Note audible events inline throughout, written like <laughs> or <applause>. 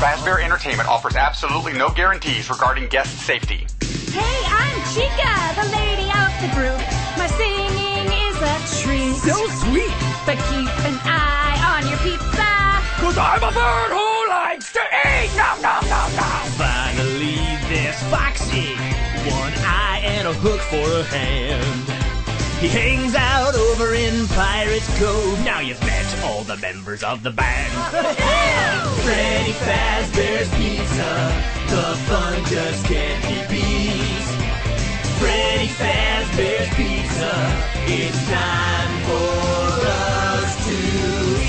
Fazbear Entertainment offers absolutely no guarantees regarding guest safety. Hey, I'm Chica, the lady of the group. My singing is a treat. So sweet. But keep an eye on your pizza. Cause I'm a bird who likes to eat. Nom, nom, nom, nom. Finally, there's Foxy. One eye and a hook for a hand. He hangs out over in Pirates Cove. Now you've met all the members of the band. Freddy Fazbear's Pizza. The fun just can't be beat. Freddy Fazbear's Pizza. It's time for us to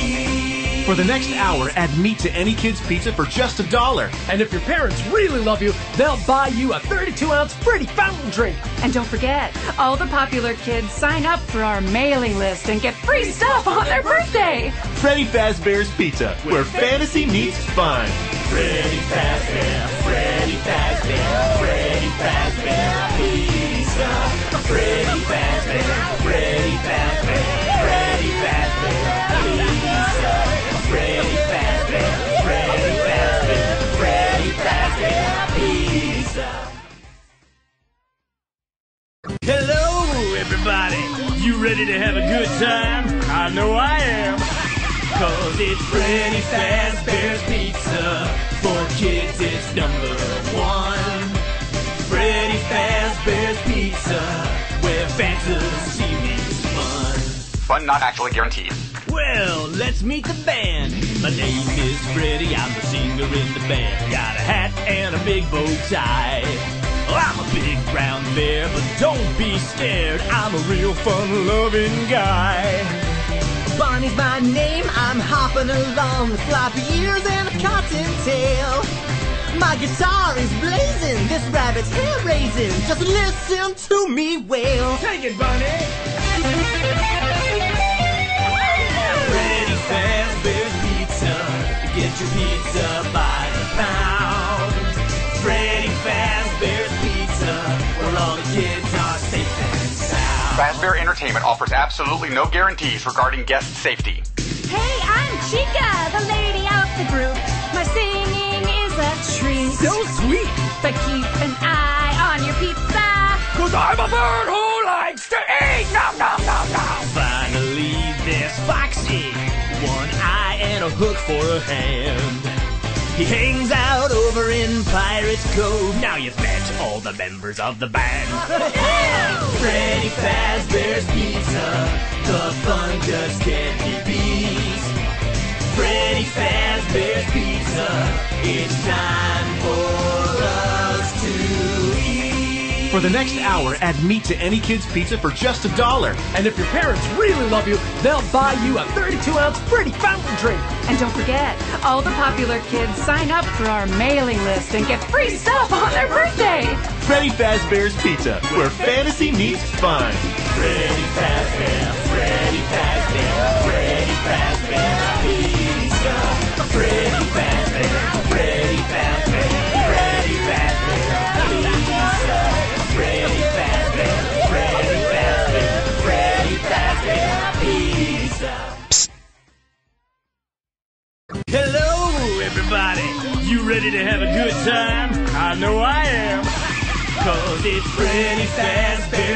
eat. For the next hour, add meat to any kid's pizza for just a dollar. And if your parents really love you, they'll buy you a 32 ounce Freddy fountain drink. And don't forget, all the popular kids sign up for our mailing list and get free stuff on their birthday. Freddy Fazbear's Pizza, where fantasy meets fun. Freddy Fazbear, Freddy Fazbear, Freddy Fazbear Pizza. Freddy Fazbear, Freddy Fazbear, Freddy Fazbear Pizza. Freddy Fazbear, Freddy Fazbear, Freddy Fazbear Pizza. Hello, everybody. You ready to have a good time? I know I am. Cause it's Freddy Fazbear's Fun not actually guaranteed. Well, let's meet the band. My name is Freddy, I'm the singer in the band. Got a hat and a big bow tie. I'm a big brown bear, but don't be scared. I'm a real fun-loving guy. Bonnie's my name, I'm hopping along with floppy ears and a cotton tail. My guitar is blazing, this rabbit's hair raising. Just listen to me wail. Take it, Bunny. Get your pizza by the pound. Freddy Fazbear's Pizza, where all the kids are safe and sound. Fazbear Entertainment offers absolutely no guarantees regarding guest safety. Hey, I'm Chica, the lady of the group. My singing is a treat. So sweet. But keep an eye on your pizza. Cause I'm a bird who likes to eat. Nom, nom, a hook for a hand. He hangs out over in Pirate Cove. Now you've met all the members of the band. <laughs> Freddy Fazbear's Pizza. The fun just can't be beat. Freddy Fazbear's Pizza. It's time For the next hour, add meat to any kid's pizza for just a dollar. And if your parents really love you, they'll buy you a 32 ounce Freddy fountain drink. And don't forget, all the popular kids sign up for our mailing list and get free stuff on their birthday. Freddy Fazbear's Pizza, where fantasy meets fun. Freddy Fazbear, Freddy Fazbear, Freddy Fazbear everybody. You ready to have a good time? I know I am. Cause it's Freddy Fazbear's